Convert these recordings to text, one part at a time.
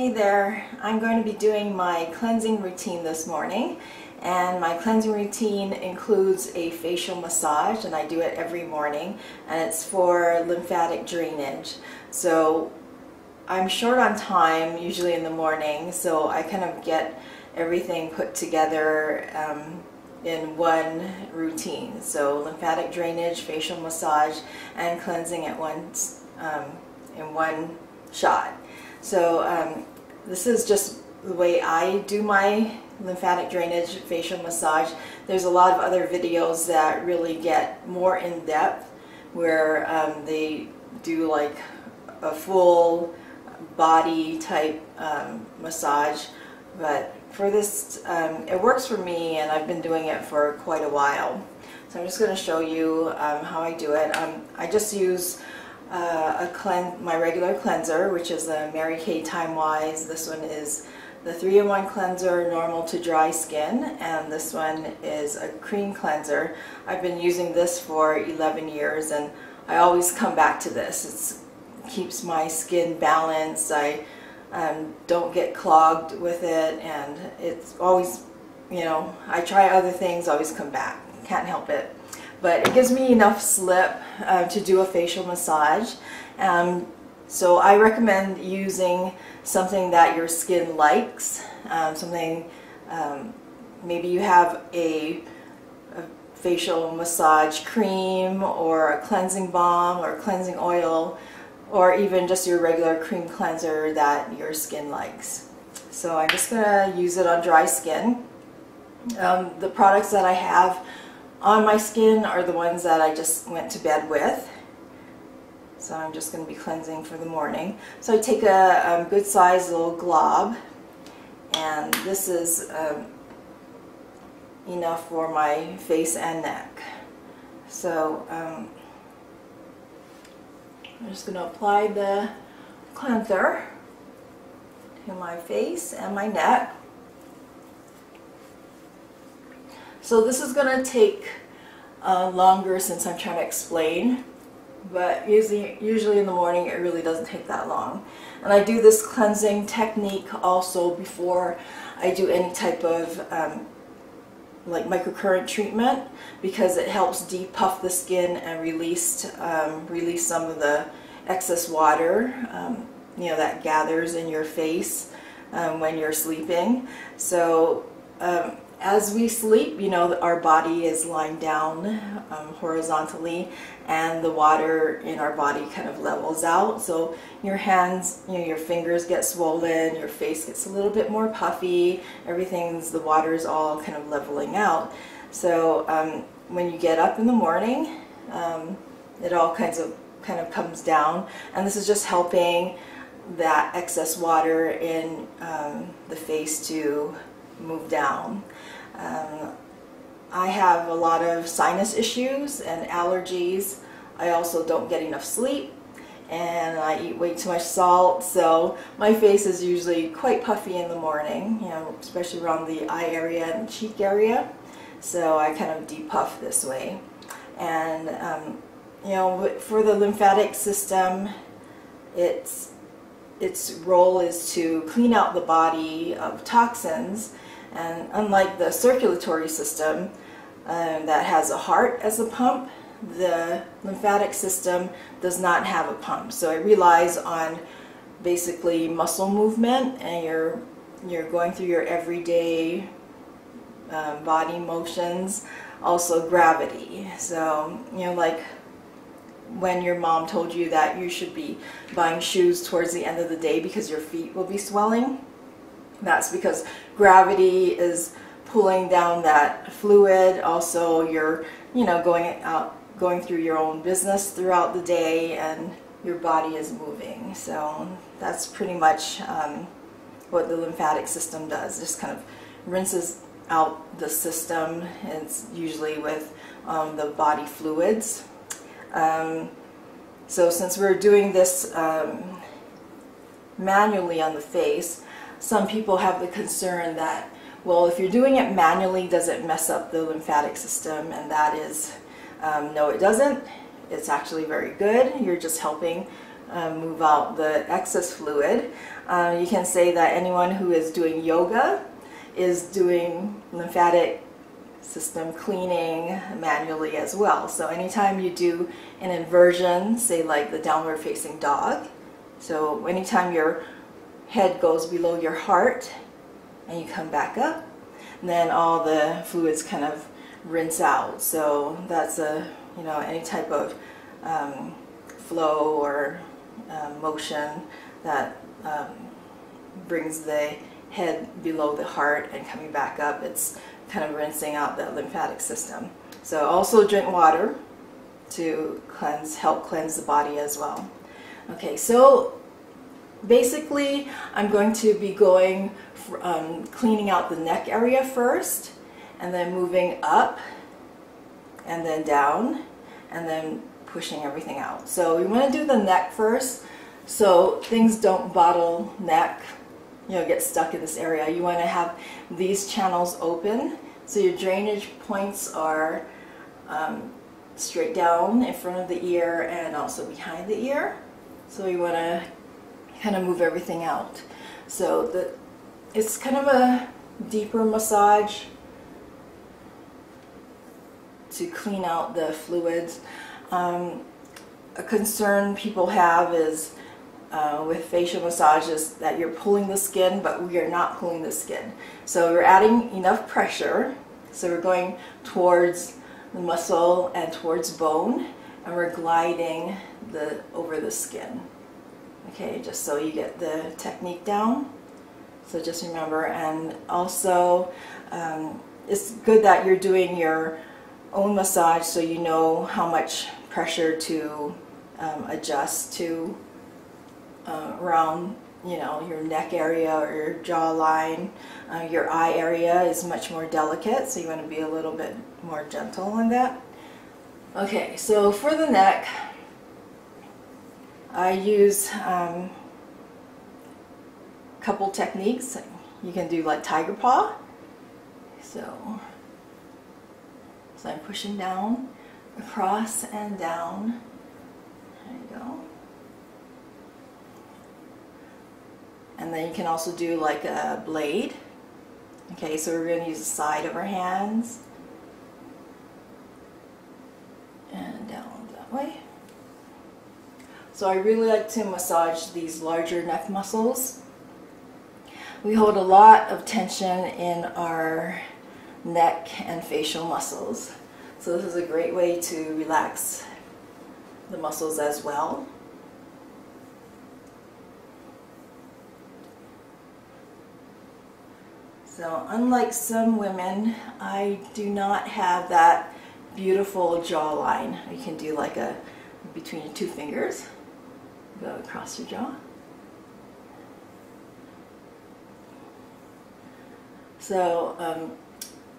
Hey there, I'm going to be doing my cleansing routine this morning and my cleansing routine includes a facial massage and I do it every morning and it's for lymphatic drainage. So I'm short on time usually in the morning so I kind of get everything put together um, in one routine. So lymphatic drainage, facial massage, and cleansing at once um, in one shot. So um, this is just the way I do my lymphatic drainage facial massage. There's a lot of other videos that really get more in depth where um, they do like a full body type um, massage. But for this um, it works for me and I've been doing it for quite a while. So I'm just going to show you um, how I do it. Um, I just use uh, a clean my regular cleanser which is the Mary Kay Timewise. This one is the 3-in-1 cleanser normal to dry skin and this one is a cream cleanser. I've been using this for 11 years and I always come back to this. It keeps my skin balanced. I um, don't get clogged with it and it's always you know I try other things always come back. Can't help it but it gives me enough slip uh, to do a facial massage um, so I recommend using something that your skin likes um, something um, maybe you have a, a facial massage cream or a cleansing balm or cleansing oil or even just your regular cream cleanser that your skin likes. So I'm just going to use it on dry skin. Um, the products that I have on my skin are the ones that I just went to bed with. So I'm just going to be cleansing for the morning. So I take a um, good sized little glob and this is um, enough for my face and neck. So um, I'm just going to apply the cleanser to my face and my neck. So this is going to take uh, longer since I'm trying to explain, but usually, usually in the morning it really doesn't take that long. And I do this cleansing technique also before I do any type of um, like microcurrent treatment because it helps depuff the skin and release um, release some of the excess water um, you know that gathers in your face um, when you're sleeping so um, as we sleep, you know, our body is lying down um, horizontally and the water in our body kind of levels out. So your hands, you know, your fingers get swollen, your face gets a little bit more puffy, everything's, the water is all kind of leveling out. So um, when you get up in the morning, um, it all kinds of kind of comes down and this is just helping that excess water in um, the face to move down. Um, I have a lot of sinus issues and allergies. I also don't get enough sleep and I eat way too much salt so my face is usually quite puffy in the morning you know especially around the eye area and cheek area so I kind of depuff this way and um, you know for the lymphatic system it's its role is to clean out the body of toxins and unlike the circulatory system um, that has a heart as a pump, the lymphatic system does not have a pump. So it relies on basically muscle movement and you're, you're going through your everyday um, body motions, also gravity. So, you know, like when your mom told you that you should be buying shoes towards the end of the day because your feet will be swelling. That's because gravity is pulling down that fluid. Also, you're, you know, going out, going through your own business throughout the day and your body is moving. So that's pretty much um, what the lymphatic system does. Just kind of rinses out the system. It's usually with um, the body fluids. Um, so since we're doing this um, manually on the face, some people have the concern that, well, if you're doing it manually, does it mess up the lymphatic system? And that is, um, no, it doesn't. It's actually very good. You're just helping uh, move out the excess fluid. Uh, you can say that anyone who is doing yoga is doing lymphatic system cleaning manually as well. So anytime you do an inversion, say like the downward facing dog, so anytime your head goes below your heart and you come back up, then all the fluids kind of rinse out. So that's a, you know, any type of um, flow or uh, motion that um, brings the head below the heart and coming back up. It's kind of rinsing out the lymphatic system. So also drink water to cleanse, help cleanse the body as well. Okay, so basically I'm going to be going, um, cleaning out the neck area first and then moving up and then down and then pushing everything out. So we want to do the neck first so things don't bottle neck you know, get stuck in this area. You want to have these channels open so your drainage points are um, straight down in front of the ear and also behind the ear. So you want to kind of move everything out. So the, it's kind of a deeper massage to clean out the fluids. Um, a concern people have is uh, with facial massages that you're pulling the skin, but we are not pulling the skin. So we're adding enough pressure. So we're going towards the muscle and towards bone, and we're gliding the over the skin. Okay, just so you get the technique down. So just remember, and also um, it's good that you're doing your own massage so you know how much pressure to um, adjust to uh, around you know your neck area or your jawline. Uh, your eye area is much more delicate, so you want to be a little bit more gentle on that. Okay, so for the neck, I use um, a couple techniques. You can do like tiger paw. So, so I'm pushing down, across and down. There you go. And then you can also do like a blade. Okay, so we're going to use the side of our hands. And down that way. So I really like to massage these larger neck muscles. We hold a lot of tension in our neck and facial muscles. So this is a great way to relax the muscles as well. So unlike some women, I do not have that beautiful jawline. You can do like a between two fingers, go across your jaw. So um,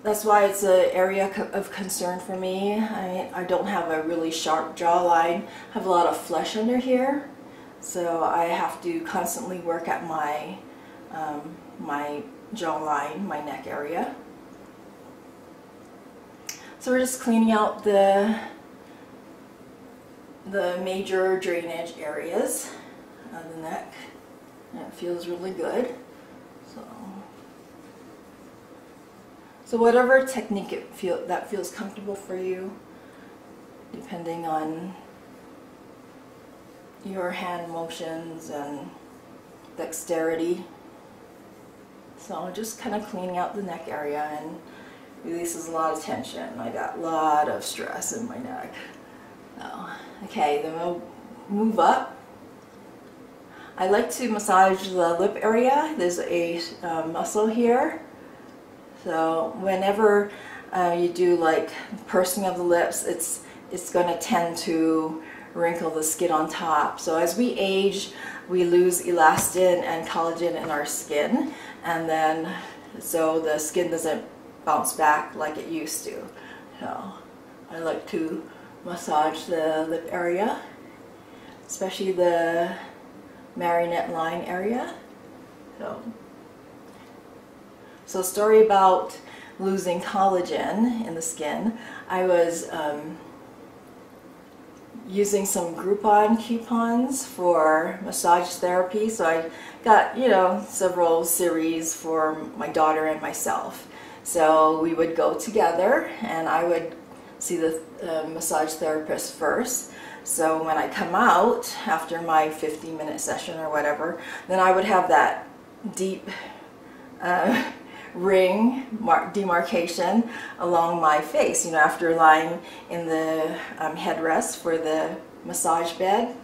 that's why it's an area of concern for me. I, I don't have a really sharp jawline. I have a lot of flesh under here, so I have to constantly work at my um, my jawline, my neck area. So we're just cleaning out the the major drainage areas of the neck. And it feels really good. So, so whatever technique it feel that feels comfortable for you, depending on your hand motions and dexterity. So just kind of cleaning out the neck area and releases a lot of tension. I got a lot of stress in my neck. Okay, then we'll move up. I like to massage the lip area. There's a uh, muscle here. So whenever uh, you do like pursing of the lips, it's it's going to tend to wrinkle the skin on top. So as we age, we lose elastin and collagen in our skin and then so the skin doesn't bounce back like it used to. So I like to massage the lip area, especially the marionette line area. So, so story about losing collagen in the skin. I was um, using some Groupon coupons for massage therapy. So I got, you know, several series for my daughter and myself. So we would go together and I would see the uh, massage therapist first. So when I come out after my 50 minute session or whatever, then I would have that deep uh, ring demarcation along my face, you know, after lying in the um, headrest for the massage bed.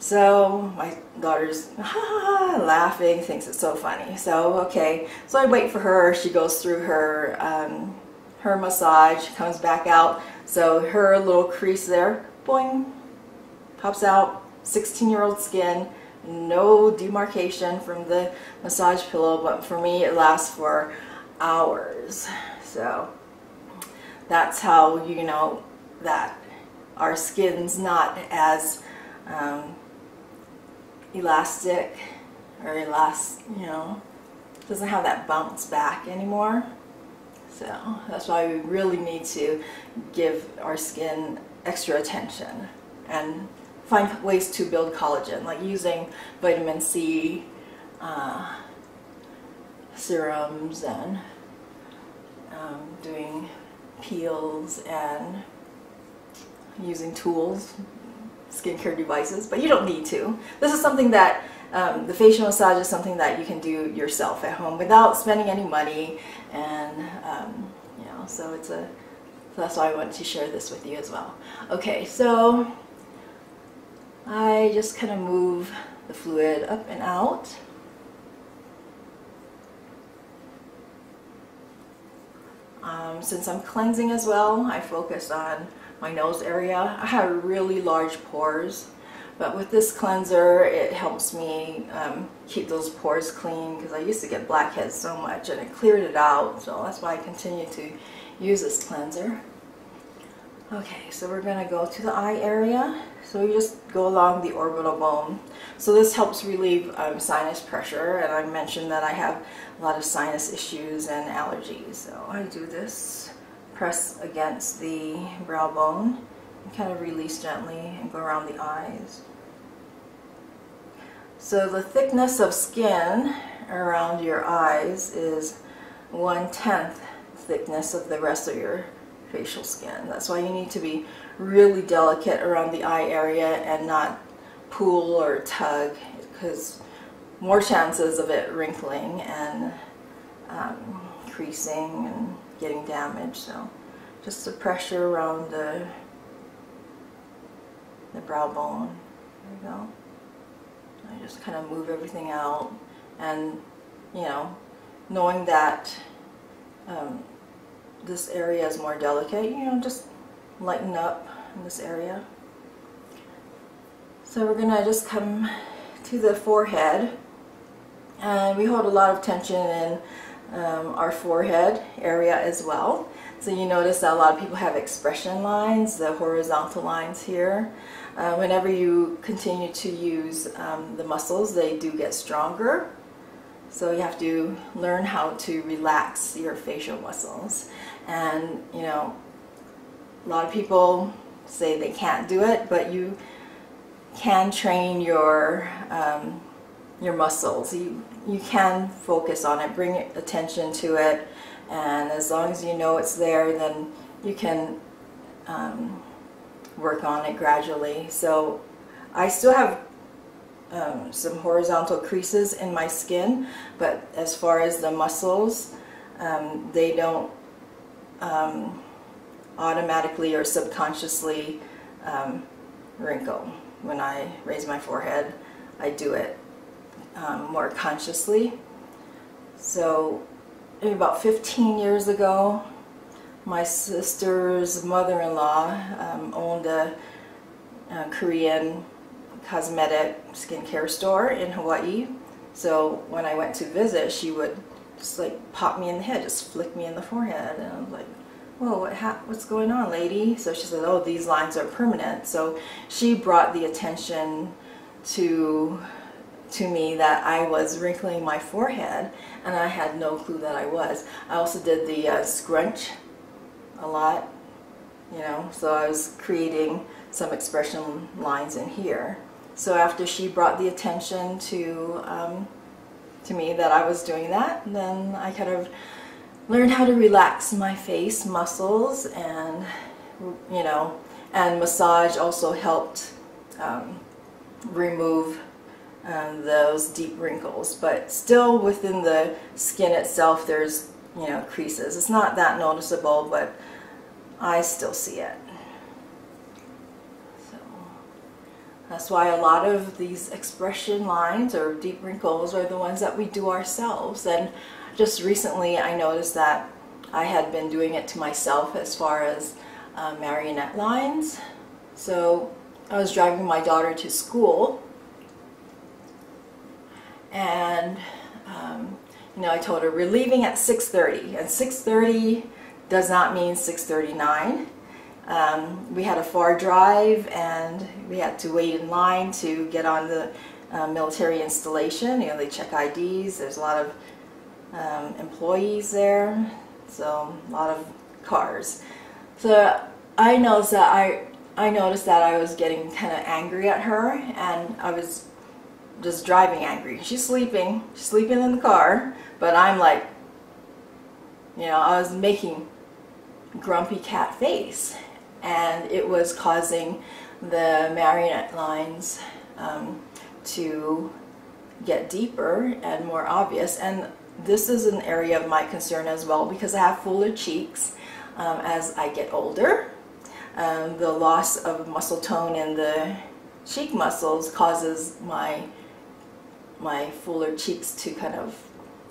So my daughter's laughing, thinks it's so funny. So okay, so I wait for her. She goes through her um, her massage, comes back out. So her little crease there, boing, pops out. 16 year old skin, no demarcation from the massage pillow, but for me it lasts for hours. So that's how you know that our skin's not as um, elastic or elast, you know, doesn't have that bounce back anymore. So that's why we really need to give our skin extra attention and find ways to build collagen, like using vitamin C uh, serums and um, doing peels and using tools, skincare devices, but you don't need to. This is something that um, the facial massage is something that you can do yourself at home without spending any money, and um, you know, so it's a. That's why I wanted to share this with you as well. Okay, so I just kind of move the fluid up and out. Um, since I'm cleansing as well, I focus on my nose area. I have really large pores, but with this cleanser, it helps me um, keep those pores clean because I used to get blackheads so much and it cleared it out. So that's why I continue to use this cleanser. Okay, so we're going to go to the eye area. So we just go along the orbital bone. So this helps relieve um, sinus pressure, and I mentioned that I have a lot of sinus issues and allergies. So I do this, press against the brow bone, kind of release gently and go around the eyes. So the thickness of skin around your eyes is one-tenth thickness of the rest of your facial skin. That's why you need to be really delicate around the eye area and not pull or tug because more chances of it wrinkling and um, creasing and getting damaged. So just the pressure around the, the brow bone. There you go. I just kind of move everything out and you know knowing that um, this area is more delicate, you know, just lighten up in this area. So we're going to just come to the forehead and we hold a lot of tension in um, our forehead area as well. So you notice that a lot of people have expression lines, the horizontal lines here. Uh, whenever you continue to use um, the muscles, they do get stronger. So you have to learn how to relax your facial muscles. And, you know, a lot of people say they can't do it, but you can train your um, your muscles. You you can focus on it, bring attention to it, and as long as you know it's there, then you can um, work on it gradually. So I still have um, some horizontal creases in my skin, but as far as the muscles, um, they don't um, automatically or subconsciously um, wrinkle. When I raise my forehead, I do it um, more consciously. So about 15 years ago, my sister's mother-in-law um, owned a, a Korean cosmetic skincare store in Hawaii. So when I went to visit, she would just like pop me in the head, just flick me in the forehead. And I was like, whoa, what what's going on, lady? So she said, oh, these lines are permanent. So she brought the attention to to me that I was wrinkling my forehead and I had no clue that I was. I also did the uh, scrunch a lot, you know, so I was creating some expression lines in here. So after she brought the attention to um, to me that I was doing that, then I kind of learned how to relax my face muscles and you know and massage also helped um, remove um, those deep wrinkles. But still within the skin itself there's you know creases. It's not that noticeable but I still see it. So that's why a lot of these expression lines or deep wrinkles are the ones that we do ourselves. And just recently I noticed that I had been doing it to myself as far as uh, marionette lines. So I was driving my daughter to school and um, you know I told her we're leaving at 6:30 and 6:30 does not mean 6:39 um, we had a far drive and we had to wait in line to get on the uh, military installation. You know they check IDs there's a lot of um, employees there. So a lot of cars. So I noticed that I I noticed that I was getting kind of angry at her and I was just driving angry. She's sleeping, she's sleeping in the car, but I'm like, you know, I was making grumpy cat face. And it was causing the marionette lines um, to get deeper and more obvious. And this is an area of my concern as well because I have fuller cheeks um, as I get older. Um, the loss of muscle tone in the cheek muscles causes my my fuller cheeks to kind of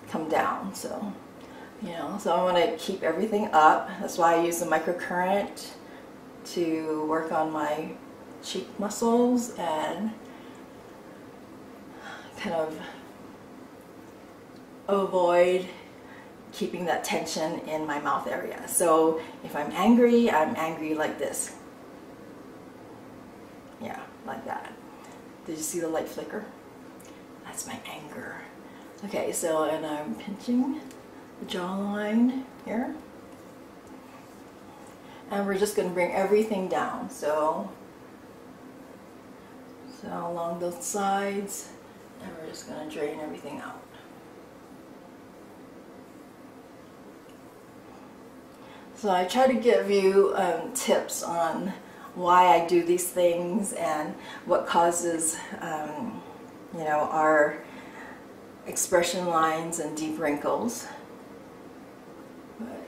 come down so you know so I want to keep everything up that's why I use the microcurrent to work on my cheek muscles and kind of avoid keeping that tension in my mouth area. So if I'm angry, I'm angry like this. Yeah, like that. Did you see the light flicker? That's my anger. Okay, so, and I'm pinching the jawline here. And we're just going to bring everything down. So, so along those sides, and we're just going to drain everything out. So I try to give you um, tips on why I do these things and what causes, um, you know, our expression lines and deep wrinkles. But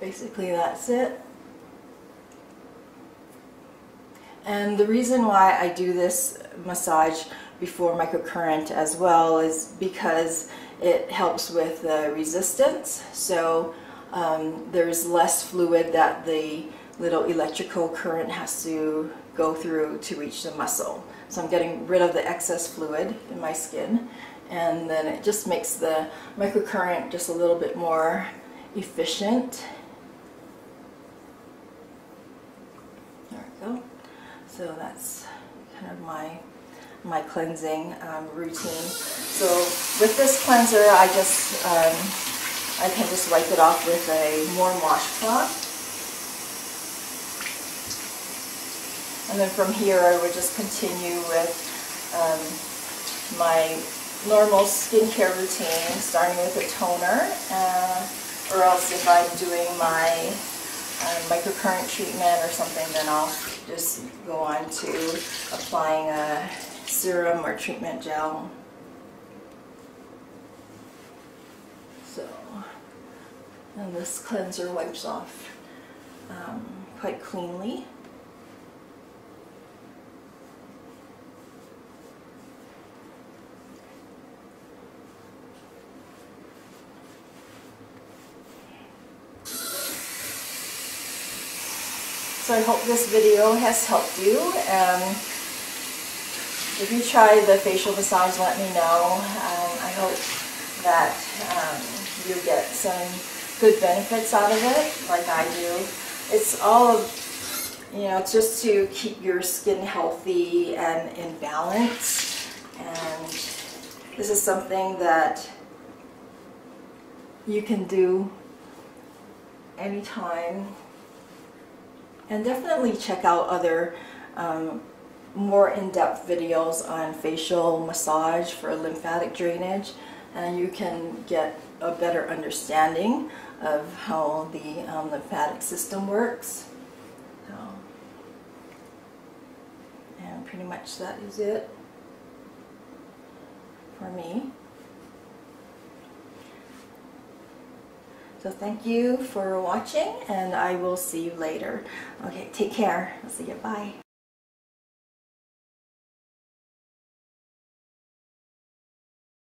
basically that's it. And the reason why I do this massage before microcurrent as well is because it helps with uh, resistance. So um, there's less fluid that the little electrical current has to go through to reach the muscle. So I'm getting rid of the excess fluid in my skin and then it just makes the microcurrent just a little bit more efficient. There we go. So that's kind of my my cleansing um, routine. So with this cleanser I just um, I can just wipe it off with a warm washcloth. And then from here I would just continue with um, my normal skincare routine, starting with a toner, uh, or else if I'm doing my uh, microcurrent treatment or something, then I'll just go on to applying a serum or treatment gel So, And this cleanser wipes off um, quite cleanly. So I hope this video has helped you. Um, if you try the facial massage, let me know. Um, I hope that um, you get some good benefits out of it, like I do. It's all you know, it's just to keep your skin healthy and in balance. And this is something that you can do anytime. And definitely check out other um, more in-depth videos on facial massage for lymphatic drainage and you can get a better understanding of how the um, lymphatic system works. So, and pretty much that is it for me. So thank you for watching and I will see you later. Okay, take care. I'll see you. Bye.